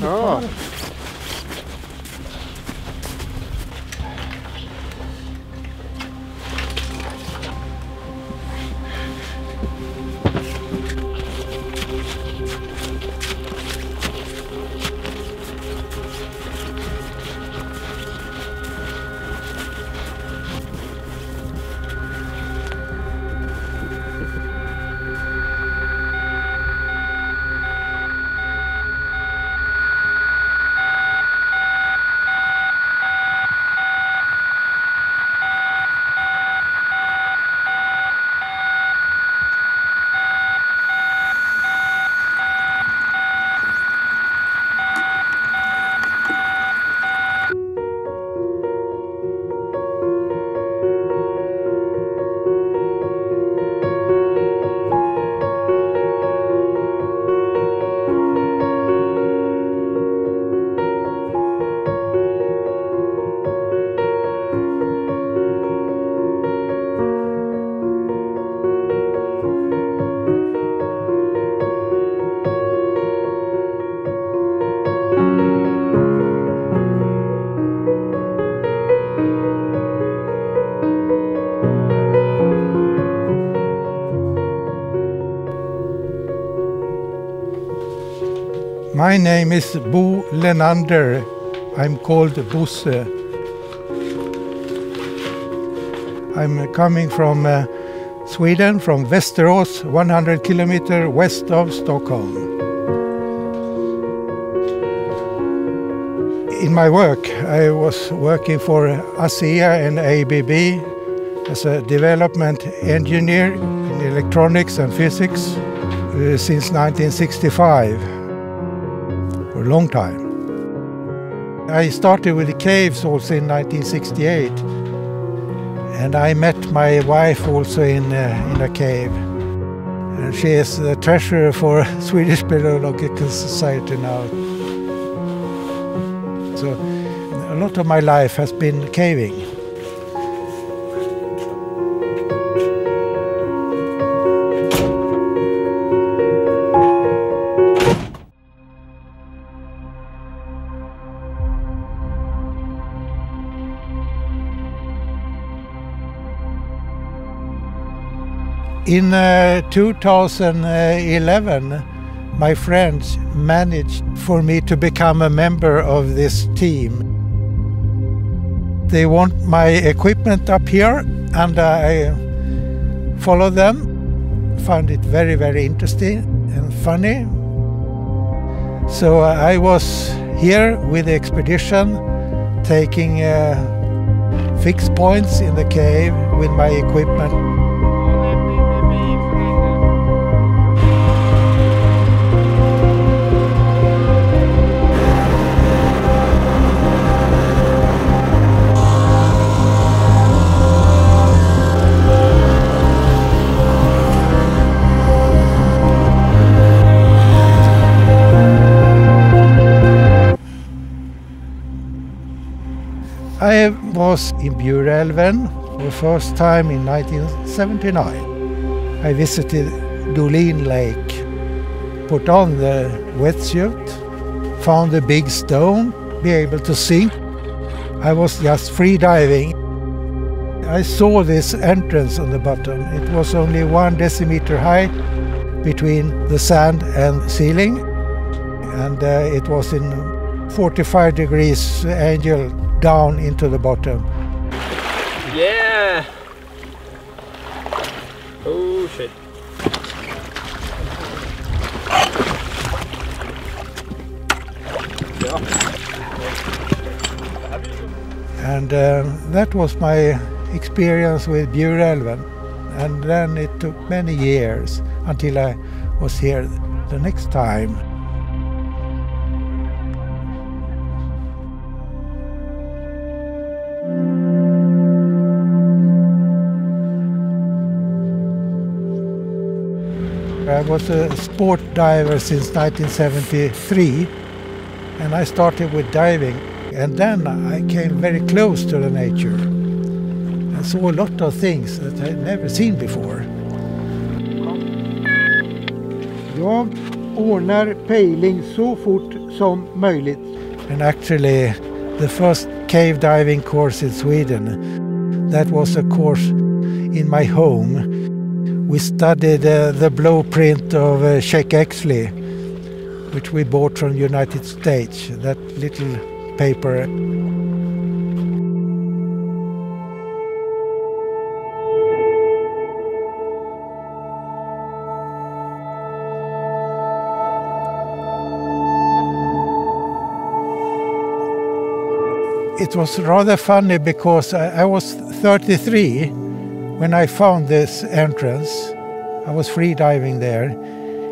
Ja. My name is Bo Lenander. I'm called Bosse. I'm coming from uh, Sweden, from Västerås, 100 kilometer west of Stockholm. In my work, I was working for ASEA and ABB as a development engineer in electronics and physics uh, since 1965 a long time. I started with the caves also in 1968 and I met my wife also in, uh, in a cave. And she is the treasurer for Swedish Speleological Society now. So a lot of my life has been caving. In uh, 2011, my friends managed for me to become a member of this team. They want my equipment up here, and I follow them. Found it very, very interesting and funny. So uh, I was here with the expedition, taking uh, fixed points in the cave with my equipment. Was in Bjurälven for the first time in 1979. I visited Dolin Lake, put on the wetsuit, found a big stone, be able to sink. I was just free diving. I saw this entrance on the bottom. It was only one decimeter high between the sand and ceiling, and uh, it was in 45 degrees angle down into the bottom. Yeah! Oh shit. And uh, that was my experience with Bjurälven. And then it took many years until I was here the next time. I was a sport diver since 1973 and I started with diving and then I came very close to the nature and saw a lot of things that I had never seen before. Jag ordnar pejling så fort som möjligt. And actually, the first cave diving course in Sweden, that was a course in my home. We studied uh, the blueprint of uh, Sheck Exley, which we bought from the United States, that little paper. It was rather funny because I, I was 33 when I found this entrance. I was free diving there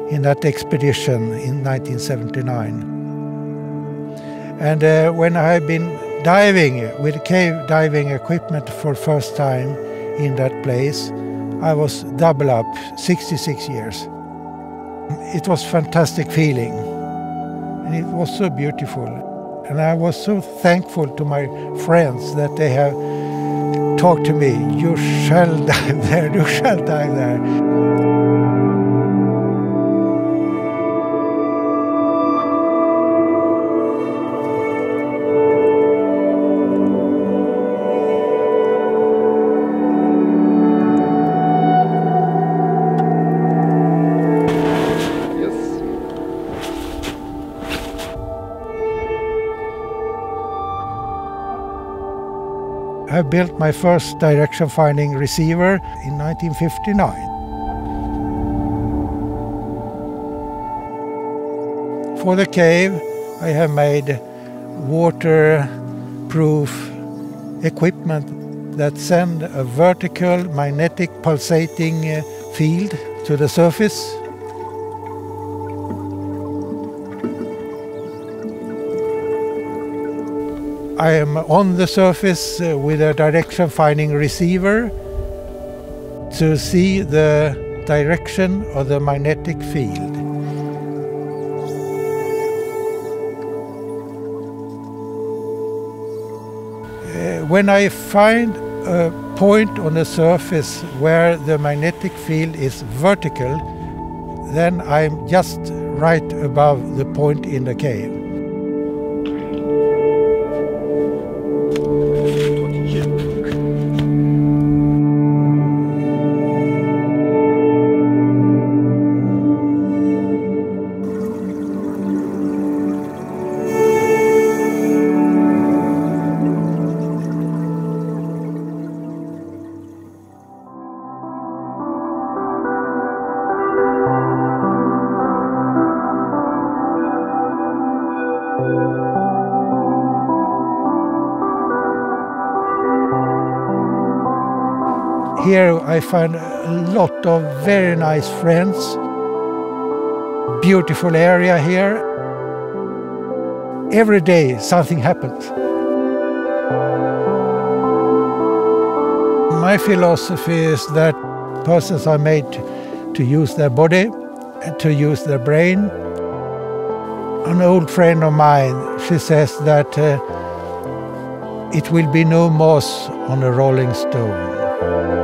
in that expedition in 1979. And uh, when I had been diving with cave diving equipment for first time in that place, I was double up, 66 years. It was fantastic feeling, and it was so beautiful. And I was so thankful to my friends that they have talked to me. You shall die there, you shall die there. I built my first direction finding receiver in 1959. For the cave, I have made waterproof equipment that send a vertical magnetic pulsating field to the surface. I am on the surface uh, with a direction finding receiver to see the direction of the magnetic field. Uh, when I find a point on the surface where the magnetic field is vertical, then I'm just right above the point in the cave. Here I find a lot of very nice friends. Beautiful area here. Every day something happens. My philosophy is that persons are made to use their body and to use their brain. An old friend of mine, she says that uh, it will be no moss on a rolling stone.